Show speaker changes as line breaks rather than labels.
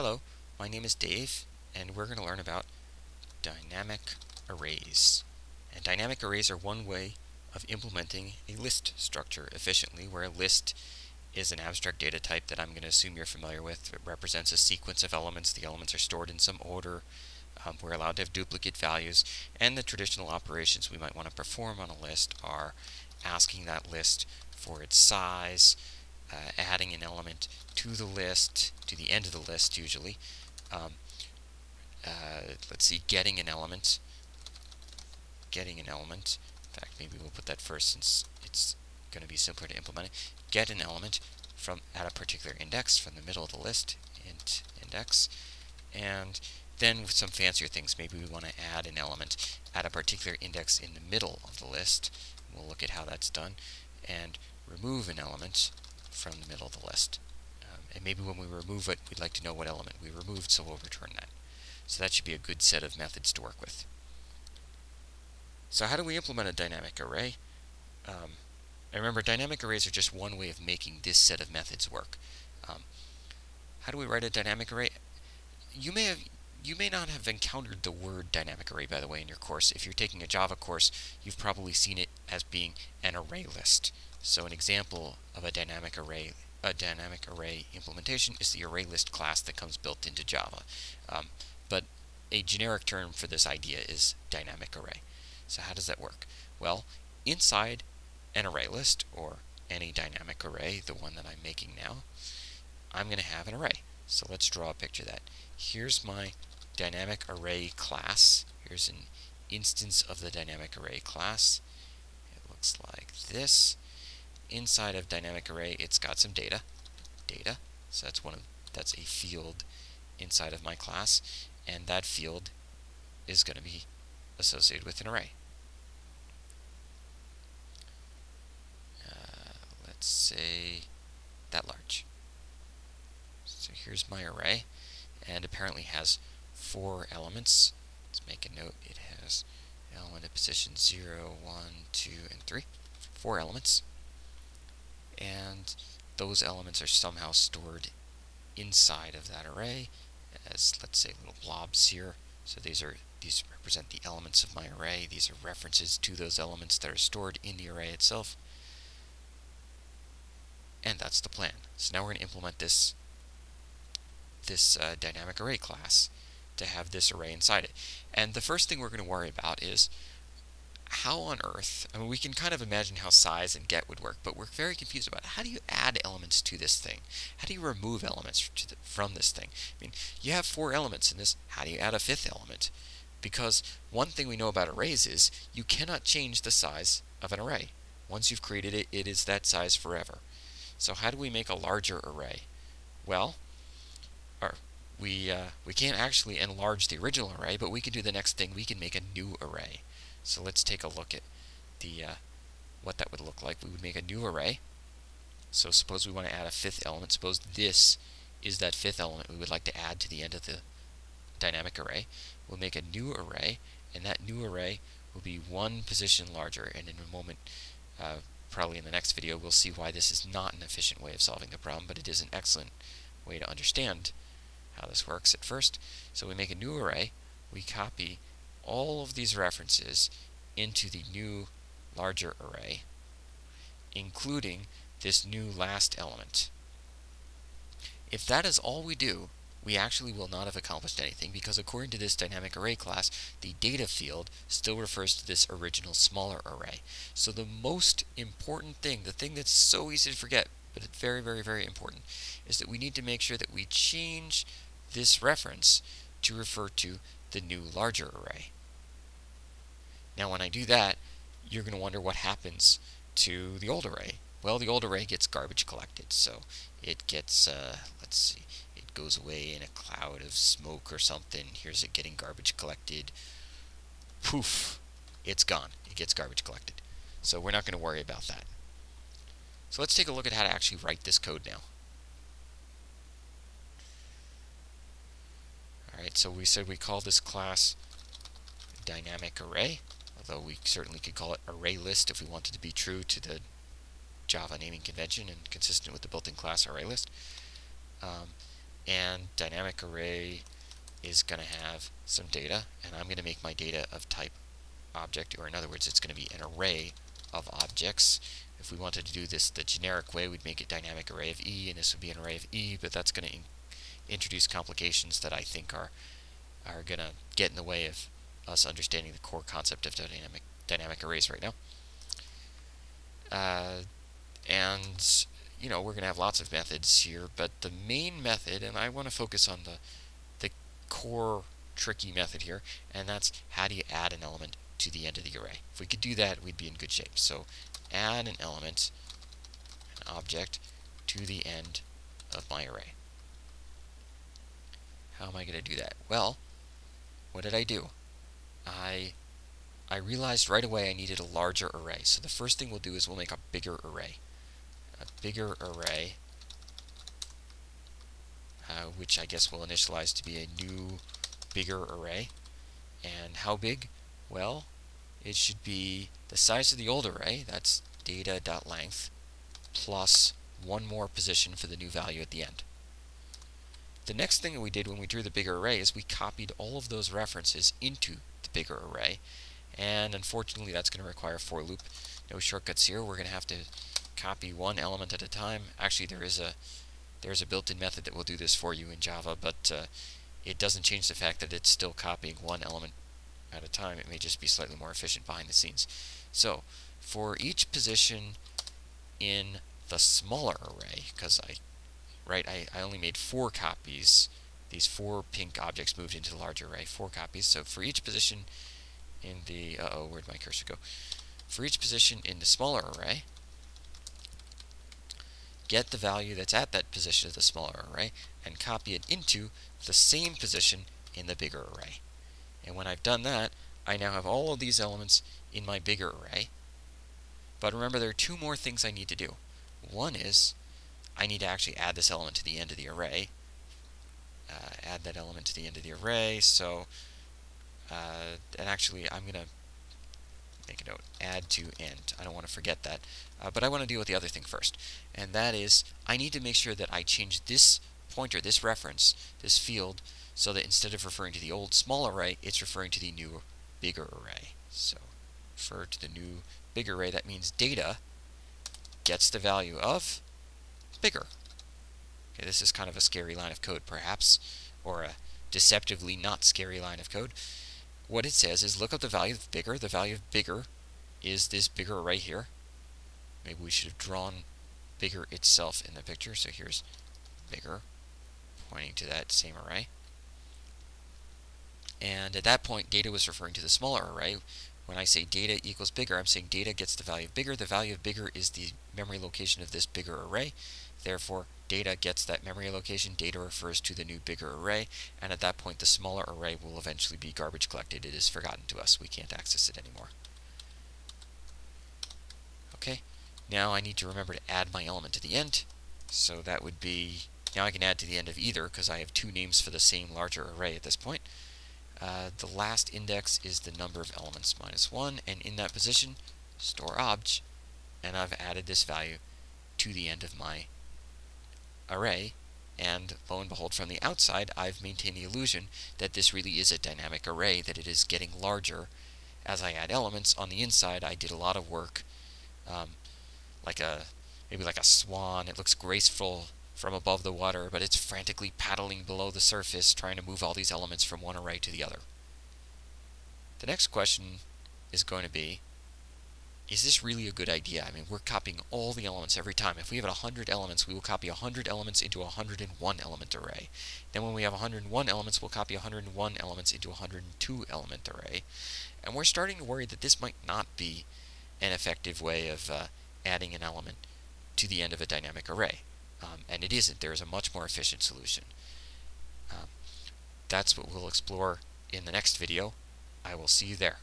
Hello, my name is Dave, and we're going to learn about dynamic arrays. And dynamic arrays are one way of implementing a list structure efficiently, where a list is an abstract data type that I'm going to assume you're familiar with. It represents a sequence of elements. The elements are stored in some order. Um, we're allowed to have duplicate values, and the traditional operations we might want to perform on a list are asking that list for its size, uh, adding an element to the list, to the end of the list usually. Um, uh, let's see, getting an element, getting an element. In fact, maybe we'll put that first since it's going to be simpler to implement it. Get an element from at a particular index from the middle of the list, int index, and then with some fancier things, maybe we want to add an element at a particular index in the middle of the list. We'll look at how that's done, and remove an element from the middle of the list. Um, and maybe when we remove it, we'd like to know what element we removed, so we'll return that. So that should be a good set of methods to work with. So how do we implement a dynamic array? Um, and remember, dynamic arrays are just one way of making this set of methods work. Um, how do we write a dynamic array? You may have you may not have encountered the word dynamic array, by the way, in your course. If you're taking a Java course, you've probably seen it as being an array list. So an example of a dynamic array a dynamic array implementation is the array list class that comes built into Java. Um, but a generic term for this idea is dynamic array. So how does that work? Well, inside an array list, or any dynamic array, the one that I'm making now, I'm going to have an array. So let's draw a picture of that. Here's my dynamic array class. Here's an instance of the dynamic array class. It looks like this inside of dynamic array, it's got some data. Data. So that's one of that's a field inside of my class, and that field is going to be associated with an array. Uh, let's say that large. So here's my array, and apparently has four elements. Let's make a note. It has element at position 0, 1, 2, and 3. Four elements and those elements are somehow stored inside of that array as let's say little blobs here. So these are these represent the elements of my array. These are references to those elements that are stored in the array itself. And that's the plan. So now we're going to implement this this uh, dynamic array class to have this array inside it. And the first thing we're going to worry about is how on earth, I mean, we can kind of imagine how size and get would work, but we're very confused about how do you add elements to this thing? How do you remove elements the, from this thing? I mean, you have four elements in this, how do you add a fifth element? Because one thing we know about arrays is you cannot change the size of an array. Once you've created it, it is that size forever. So how do we make a larger array? Well, we, uh, we can't actually enlarge the original array, but we can do the next thing. We can make a new array. So let's take a look at the uh, what that would look like. We would make a new array. So suppose we want to add a fifth element. Suppose this is that fifth element we would like to add to the end of the dynamic array. We'll make a new array, and that new array will be one position larger. And in a moment, uh, probably in the next video, we'll see why this is not an efficient way of solving the problem, but it is an excellent way to understand how this works at first. So we make a new array, we copy all of these references into the new larger array, including this new last element. If that is all we do, we actually will not have accomplished anything because according to this dynamic array class, the data field still refers to this original smaller array. So the most important thing, the thing that's so easy to forget, but it's very, very, very important, is that we need to make sure that we change this reference to refer to the new larger array. Now when I do that, you're going to wonder what happens to the old array. Well, the old array gets garbage collected, so it gets, uh, let's see, it goes away in a cloud of smoke or something. Here's it getting garbage collected. Poof, it's gone. It gets garbage collected. So we're not going to worry about that. So let's take a look at how to actually write this code now. Alright, so we said we call this class dynamic array though we certainly could call it array list if we wanted to be true to the Java naming convention and consistent with the built-in class array list. Um, and dynamic array is going to have some data, and I'm going to make my data of type object, or in other words, it's going to be an array of objects. If we wanted to do this the generic way, we'd make it dynamic array of E, and this would be an array of E, but that's going to introduce complications that I think are are going to get in the way of us understanding the core concept of dynamic dynamic arrays right now. Uh, and you know we're going to have lots of methods here, but the main method, and I want to focus on the the core tricky method here, and that's how do you add an element to the end of the array. If we could do that, we'd be in good shape. So add an element, an object, to the end of my array. How am I going to do that? Well, what did I do? I I realized right away I needed a larger array. So the first thing we'll do is we'll make a bigger array. A bigger array, uh, which I guess we'll initialize to be a new bigger array. And how big? Well, it should be the size of the old array, that's data.length, plus one more position for the new value at the end. The next thing that we did when we drew the bigger array is we copied all of those references into the bigger array, and unfortunately that's going to require a for loop. No shortcuts here, we're going to have to copy one element at a time. Actually, there is a there's a built-in method that will do this for you in Java, but uh, it doesn't change the fact that it's still copying one element at a time. It may just be slightly more efficient behind the scenes. So for each position in the smaller array, because I, right, I, I only made four copies, these four pink objects moved into the larger array, four copies. So for each position in the, uh-oh, where'd my cursor go? For each position in the smaller array, get the value that's at that position of the smaller array and copy it into the same position in the bigger array. And when I've done that, I now have all of these elements in my bigger array. But remember, there are two more things I need to do. One is I need to actually add this element to the end of the array. Uh, add that element to the end of the array. So, uh, and actually, I'm going to make a note, add to end. I don't want to forget that. Uh, but I want to deal with the other thing first. And that is, I need to make sure that I change this pointer, this reference, this field, so that instead of referring to the old small array, it's referring to the new bigger array. So refer to the new bigger array, that means data gets the value of bigger. Okay, this is kind of a scary line of code, perhaps, or a deceptively not scary line of code. What it says is look up the value of bigger. The value of bigger is this bigger array here. Maybe we should have drawn bigger itself in the picture. So here's bigger, pointing to that same array. And at that point, data was referring to the smaller array. When I say data equals bigger, I'm saying data gets the value of bigger. The value of bigger is the memory location of this bigger array. Therefore, data gets that memory location. Data refers to the new bigger array. And at that point, the smaller array will eventually be garbage collected. It is forgotten to us. We can't access it anymore. Okay, now I need to remember to add my element to the end. So that would be, now I can add to the end of either because I have two names for the same larger array at this point. Uh, the last index is the number of elements minus 1, and in that position, store obj, and I've added this value to the end of my array, and lo and behold, from the outside, I've maintained the illusion that this really is a dynamic array, that it is getting larger as I add elements. On the inside, I did a lot of work, um, like a maybe like a swan. It looks graceful from above the water, but it's frantically paddling below the surface, trying to move all these elements from one array to the other. The next question is going to be, is this really a good idea? I mean, we're copying all the elements every time. If we have 100 elements, we will copy 100 elements into a 101 element array. Then when we have 101 elements, we'll copy 101 elements into a 102 element array. And we're starting to worry that this might not be an effective way of uh, adding an element to the end of a dynamic array. Um, and it isn't. There is a much more efficient solution. Um, that's what we'll explore in the next video. I will see you there.